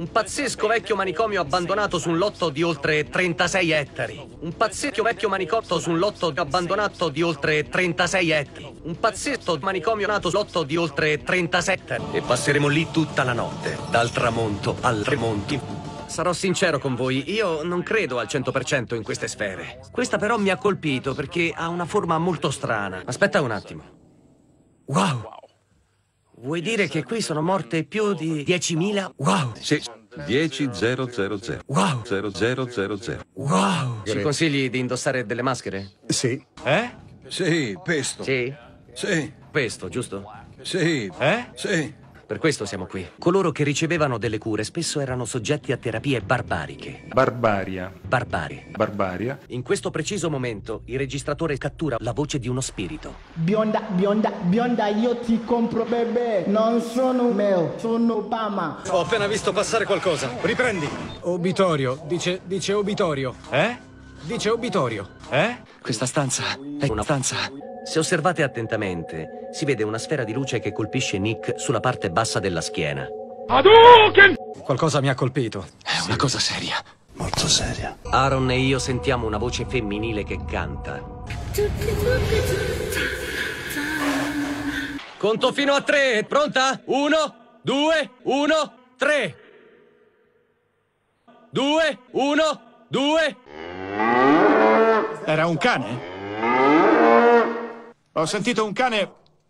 Un pazzesco vecchio manicomio abbandonato su un lotto di oltre 36 ettari. Un pazzesco vecchio manicotto su un lotto abbandonato di oltre 36 ettari. Un pazzesco manicomio nato su lotto di oltre 37 ettari. E passeremo lì tutta la notte, dal tramonto al tramonti. Sarò sincero con voi, io non credo al 100% in queste sfere. Questa però mi ha colpito perché ha una forma molto strana. Aspetta un attimo. Wow! Vuoi dire che qui sono morte più di 10.000? Wow! Sì, 10000. Wow! 0000. Wow! Ci consigli di indossare delle maschere? Sì. Eh? Sì, pesto. Sì? Sì, Questo, giusto? sì. Eh? Sì. Per questo siamo qui. Coloro che ricevevano delle cure spesso erano soggetti a terapie barbariche. Barbaria. Barbari. Barbaria. In questo preciso momento il registratore cattura la voce di uno spirito. Bionda, bionda, bionda, io ti compro bebè. Non sono Mel, sono Obama. Ho appena visto passare qualcosa. Riprendi. Obitorio. Dice, dice obitorio. Eh? Dice obitorio. Eh? Questa stanza è una stanza. Se osservate attentamente, si vede una sfera di luce che colpisce Nick sulla parte bassa della schiena. Qualcosa mi ha colpito. È una cosa seria. Molto seria. Aaron e io sentiamo una voce femminile che canta. Conto fino a tre. Pronta? Uno, due, uno, tre. Due, uno, due. Era un cane? Ho sentito un cane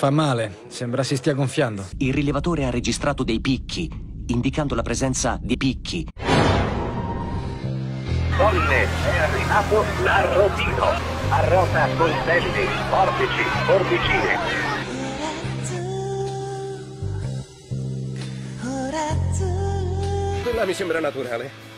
Fa male. Sembra si stia gonfiando. Il rilevatore ha registrato dei picchi, indicando la presenza di picchi. Donne, è arrivato l'arrotino. Arrota coltelli, forbici, forbicine. Quella mi sembra naturale.